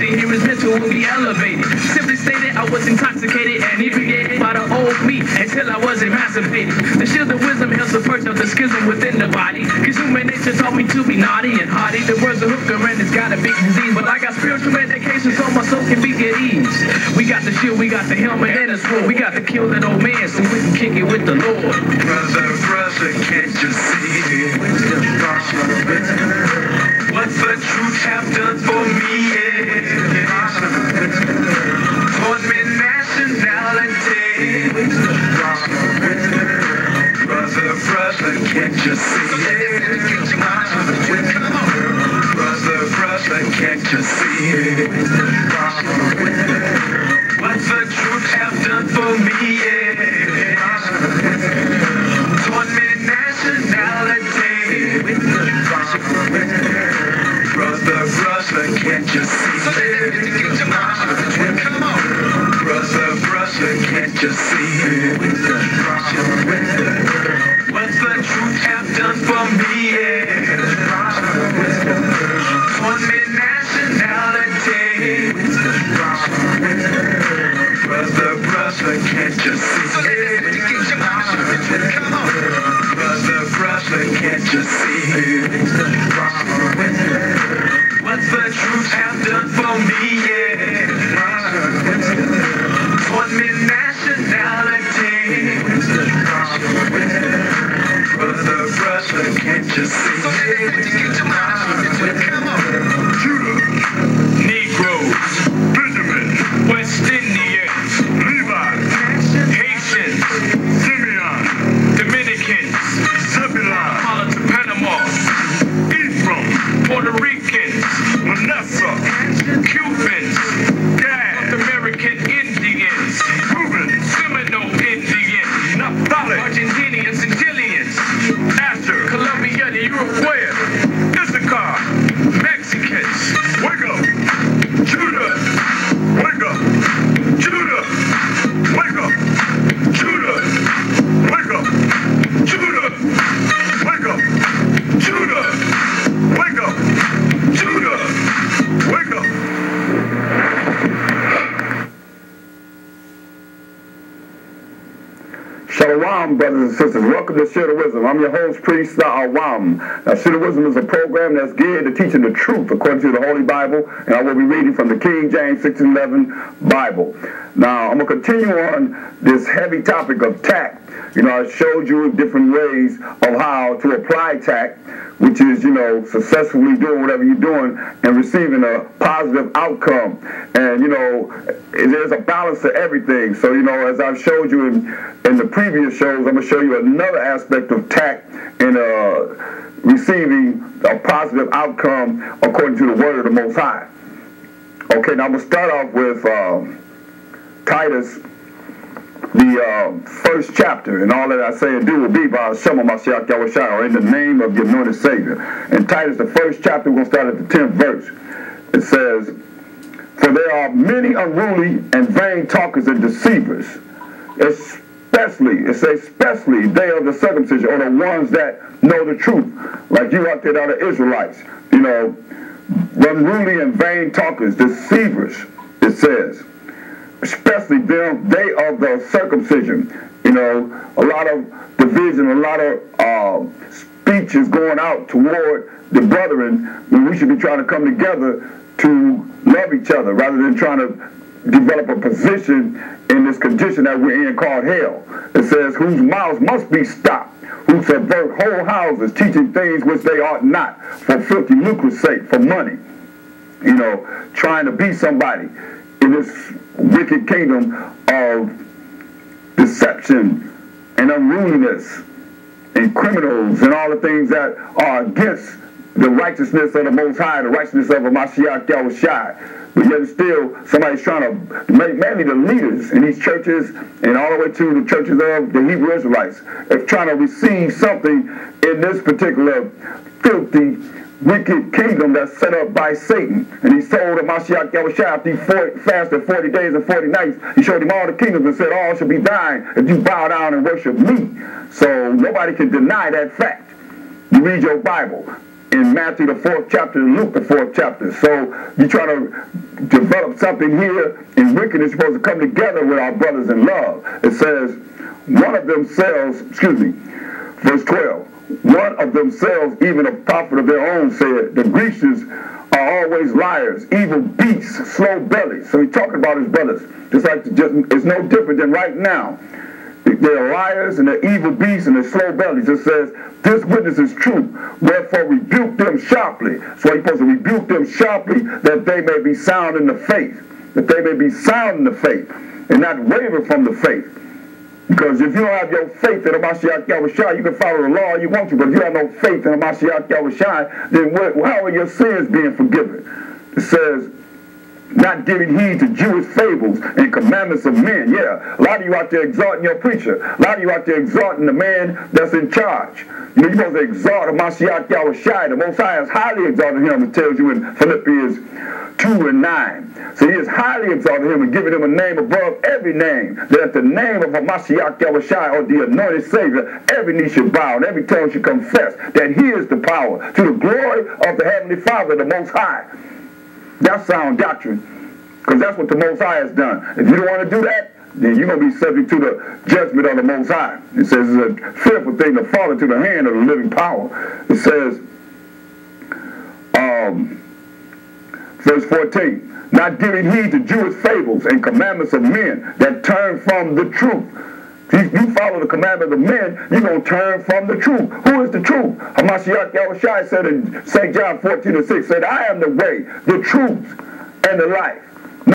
here is mental will be elevated. Simply stated, I was intoxicated and inebriated by the old me until I was emancipated. The shield of wisdom helps to purge out the schism within the body. Cause human nature taught me to be naughty and hardy. The words of hooker and it's got a big disease. But I got spiritual medication so my soul can be at ease. We got the shield, we got the helmet and the sword. We got to kill that old man so we can kick it with the Lord. Brother, brother, can't you see? What the truth done can't you see? Brother, brother, can't you see? What the truth have done for me? Yeah. Taught me nationality. Brother, brother, can't you see? Come on. Brother, brother, can't you see? The have done for me? Yeah. Taught me nationality. Brother, brother, can't you see? Come. Brother, brother, can't you see? What the truth have done for me? Come Shalom, brothers and sisters. Welcome to Share the Wisdom. I'm your host, Priest Thaahwam. Now, Share the Wisdom is a program that's geared to teaching the truth according to the Holy Bible, and I will be reading from the King James 1611 Bible. Now, I'm going to continue on this heavy topic of tact. You know, I showed you different ways of how to apply tact, which is, you know, successfully doing whatever you're doing and receiving a positive outcome. And, you know, there's a balance to everything. So, you know, as I've showed you in, in the previous shows, I'm going to show you another aspect of tact in uh, receiving a positive outcome according to the word of the Most High. Okay, now I'm going to start off with uh, Titus the uh, first chapter, and all that I say and do will be by Shema Mashiach Yahushua, or in the name of the anointed Savior. And Titus, the first chapter, we're going to start at the 10th verse. It says, For there are many unruly and vain talkers and deceivers, especially, it says especially they of the circumcision, or the ones that know the truth, like you out there that are Israelites. You know, unruly and vain talkers, deceivers, it says especially them, they of the circumcision. You know, a lot of division, a lot of uh, going out toward the brethren when we should be trying to come together to love each other rather than trying to develop a position in this condition that we're in called hell. It says, whose mouths must be stopped, who subvert whole houses, teaching things which they ought not, for filthy lucre's sake, for money. You know, trying to be somebody this wicked kingdom of deception and unruliness and criminals and all the things that are against the righteousness of the Most High, the righteousness of Mashiach Yahushai. But yet still, somebody's trying to, make mainly the leaders in these churches and all the way to the churches of the Hebrew Israelites, is trying to receive something in this particular filthy wicked kingdom that's set up by Satan. And he told the Mashiach Yahushua after he fasted 40 days and 40 nights, he showed him all the kingdoms and said, all shall be thine if you bow down and worship me. So nobody can deny that fact. You read your Bible. in Matthew the fourth chapter and Luke the fourth chapter. So you try to develop something here in wickedness, supposed to come together with our brothers in love. It says, one of themselves, excuse me, verse 12, one of themselves, even a prophet of their own, said, the Cretians are always liars, evil beasts, slow bellies. So he's talking about his brothers. Just like just, it's no different than right now. They're liars and they're evil beasts and they're slow bellies. It says, this witness is true. Wherefore rebuke them sharply. So he's supposed to rebuke them sharply that they may be sound in the faith. That they may be sound in the faith and not waver from the faith. Because if you don't have your faith in Mashiach Yahushua, you can follow the law you want to, but if you have no faith in Mashiach Yahushua, then what, how are your sins being forgiven? It says, not giving heed to Jewish fables and commandments of men. Yeah, a lot of you out there exalting your preacher. A lot of you out there exalting the man that's in charge. You know, you're supposed to exalt Mashiach Yahushua. The Most High has highly exalted him, it tells you in Philippians 2 and 9. So he has highly exalted him and given him a name above every name, that at the name of Mashiach Yahushua, or the anointed Savior, every knee should bow and every tongue should confess that he is the power to the glory of the Heavenly Father, the Most High. That's sound doctrine. Because that's what the Most High has done. If you don't want to do that, then you're going to be subject to the judgment of the Most High. It says it's a fearful thing to fall into the hand of the living power. It says, um, verse 14, not giving heed to Jewish fables and commandments of men that turn from the truth. If you follow the commandments of men, you're going to turn from the truth. Who is the truth? Hamashiach Yahushua said in St. John 14 and 6, said, I am the way, the truth, and the life.